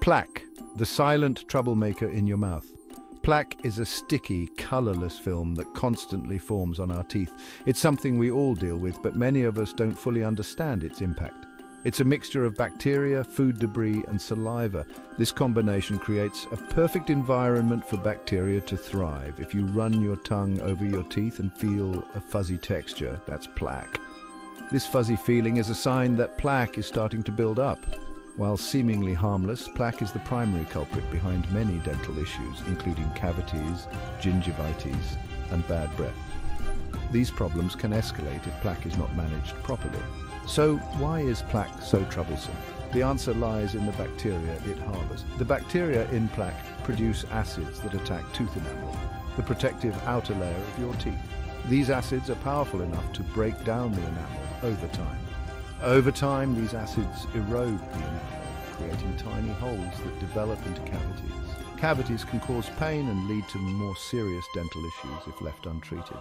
Plaque, the silent troublemaker in your mouth. Plaque is a sticky, colorless film that constantly forms on our teeth. It's something we all deal with, but many of us don't fully understand its impact. It's a mixture of bacteria, food debris and saliva. This combination creates a perfect environment for bacteria to thrive. If you run your tongue over your teeth and feel a fuzzy texture, that's plaque. This fuzzy feeling is a sign that plaque is starting to build up. While seemingly harmless, plaque is the primary culprit behind many dental issues, including cavities, gingivitis and bad breath. These problems can escalate if plaque is not managed properly. So why is plaque so troublesome? The answer lies in the bacteria it harbors. The bacteria in plaque produce acids that attack tooth enamel, the protective outer layer of your teeth. These acids are powerful enough to break down the enamel over time. Over time, these acids erode the enamel, creating tiny holes that develop into cavities. Cavities can cause pain and lead to more serious dental issues if left untreated.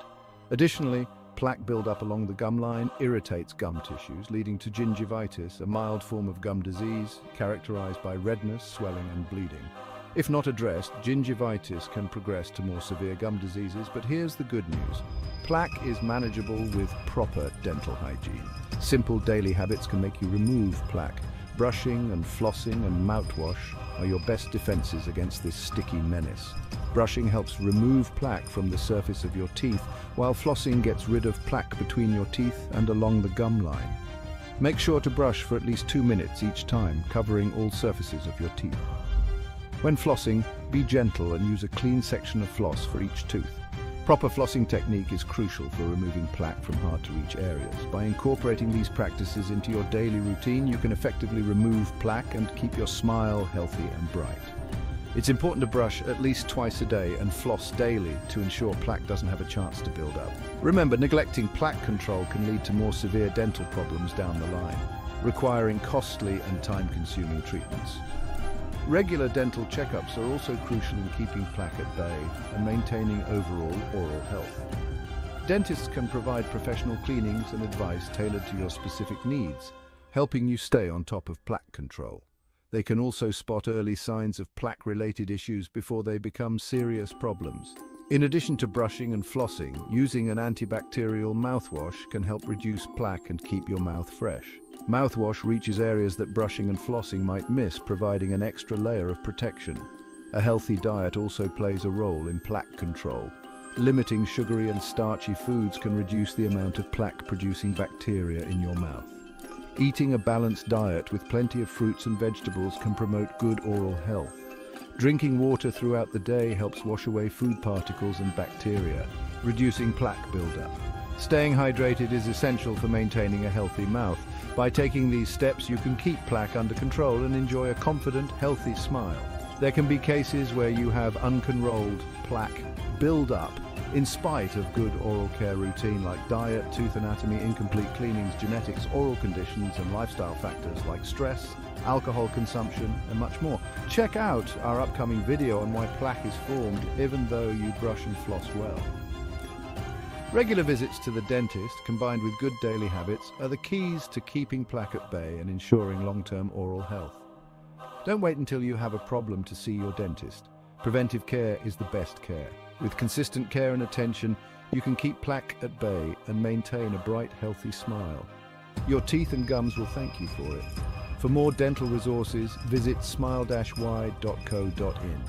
Additionally, plaque buildup along the gum line irritates gum tissues, leading to gingivitis, a mild form of gum disease characterized by redness, swelling and bleeding. If not addressed, gingivitis can progress to more severe gum diseases, but here's the good news. Plaque is manageable with proper dental hygiene. Simple daily habits can make you remove plaque. Brushing and flossing and mouthwash are your best defenses against this sticky menace. Brushing helps remove plaque from the surface of your teeth, while flossing gets rid of plaque between your teeth and along the gum line. Make sure to brush for at least two minutes each time, covering all surfaces of your teeth. When flossing, be gentle and use a clean section of floss for each tooth. Proper flossing technique is crucial for removing plaque from hard-to-reach areas. By incorporating these practices into your daily routine, you can effectively remove plaque and keep your smile healthy and bright. It's important to brush at least twice a day and floss daily to ensure plaque doesn't have a chance to build up. Remember, neglecting plaque control can lead to more severe dental problems down the line, requiring costly and time-consuming treatments. Regular dental checkups are also crucial in keeping plaque at bay and maintaining overall oral health. Dentists can provide professional cleanings and advice tailored to your specific needs, helping you stay on top of plaque control. They can also spot early signs of plaque-related issues before they become serious problems. In addition to brushing and flossing, using an antibacterial mouthwash can help reduce plaque and keep your mouth fresh. Mouthwash reaches areas that brushing and flossing might miss, providing an extra layer of protection. A healthy diet also plays a role in plaque control. Limiting sugary and starchy foods can reduce the amount of plaque-producing bacteria in your mouth. Eating a balanced diet with plenty of fruits and vegetables can promote good oral health. Drinking water throughout the day helps wash away food particles and bacteria, reducing plaque buildup. Staying hydrated is essential for maintaining a healthy mouth. By taking these steps, you can keep plaque under control and enjoy a confident, healthy smile. There can be cases where you have uncontrolled plaque build up in spite of good oral care routine like diet, tooth anatomy, incomplete cleanings, genetics, oral conditions and lifestyle factors like stress, alcohol consumption and much more. Check out our upcoming video on why plaque is formed even though you brush and floss well. Regular visits to the dentist, combined with good daily habits, are the keys to keeping plaque at bay and ensuring long-term oral health. Don't wait until you have a problem to see your dentist. Preventive care is the best care. With consistent care and attention, you can keep plaque at bay and maintain a bright, healthy smile. Your teeth and gums will thank you for it. For more dental resources, visit smile-wide.co.in.